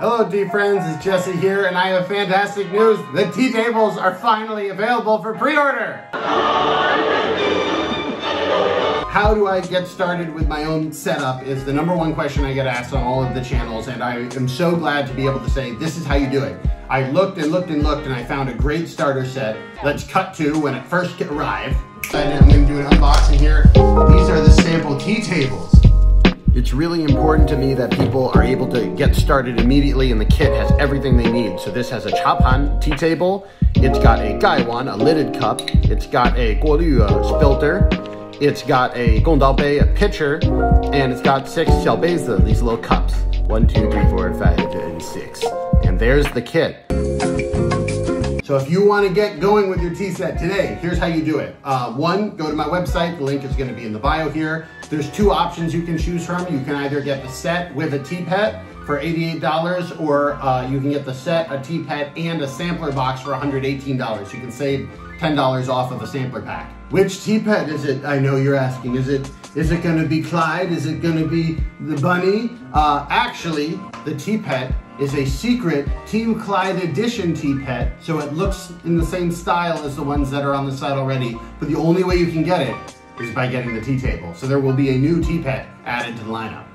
Hello, tea friends. It's Jesse here, and I have fantastic news. The tea tables are finally available for pre-order. How do I get started with my own setup is the number one question I get asked on all of the channels, and I am so glad to be able to say this is how you do it. I looked and looked and looked, and I found a great starter set. Let's cut to when it first arrived. I'm going to do an unboxing here. These are the sample tea tables. It's really important to me that people are able to get started immediately and the kit has everything they need. So this has a chapan tea table, it's got a gaiwan, a lidded cup, it's got a guolu uh, filter, it's got a gongdao a pitcher, and it's got six xiaobeizi, these little cups. One, two, three, four, five, and six. And there's the kit. So if you want to get going with your tea set today, here's how you do it. Uh, one, go to my website. The link is going to be in the bio here. There's two options you can choose from. You can either get the set with a tea pet for $88 or uh, you can get the set, a tea pet, and a sampler box for $118. You can save $10 off of a sampler pack. Which tea pet is it? I know you're asking. Is it is it going to be Clyde? Is it going to be the bunny? Uh, actually, the tea pet is a secret Team Clyde edition tea pet, so it looks in the same style as the ones that are on the site already, but the only way you can get it is by getting the tea table. So there will be a new tea pet added to the lineup.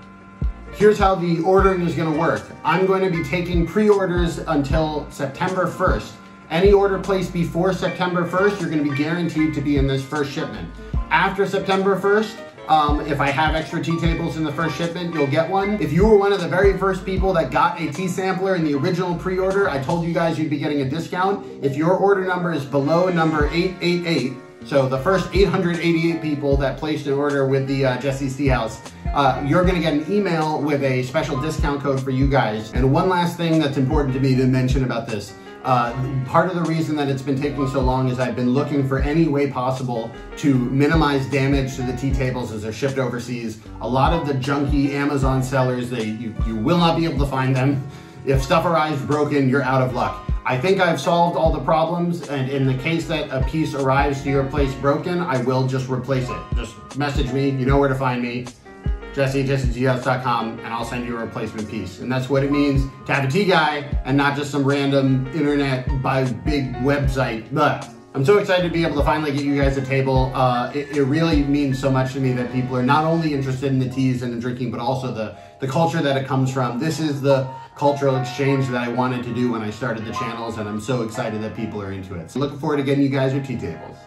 Here's how the ordering is gonna work. I'm going to be taking pre-orders until September 1st. Any order placed before September 1st, you're gonna be guaranteed to be in this first shipment. After September 1st, um, if I have extra tea tables in the first shipment, you'll get one. If you were one of the very first people that got a tea sampler in the original pre-order, I told you guys you'd be getting a discount. If your order number is below number 888, so the first 888 people that placed an order with the uh, Jesse's Teahouse, uh, you're gonna get an email with a special discount code for you guys. And one last thing that's important to me to mention about this uh, part of the reason that it's been taking so long is I've been looking for any way possible to minimize damage to the tea tables as they're shipped overseas. A lot of the junky Amazon sellers, they you, you will not be able to find them. If stuff arrives broken, you're out of luck. I think I've solved all the problems, and in the case that a piece arrives to your place broken, I will just replace it. Just message me, you know where to find me jesse.jessesteahouse.com and I'll send you a replacement piece. And that's what it means to have a tea guy and not just some random internet by big website. But I'm so excited to be able to finally get you guys a table. Uh, it, it, really means so much to me that people are not only interested in the teas and the drinking, but also the, the culture that it comes from. This is the cultural exchange that I wanted to do when I started the channels, and I'm so excited that people are into it. So looking forward to getting you guys your tea tables.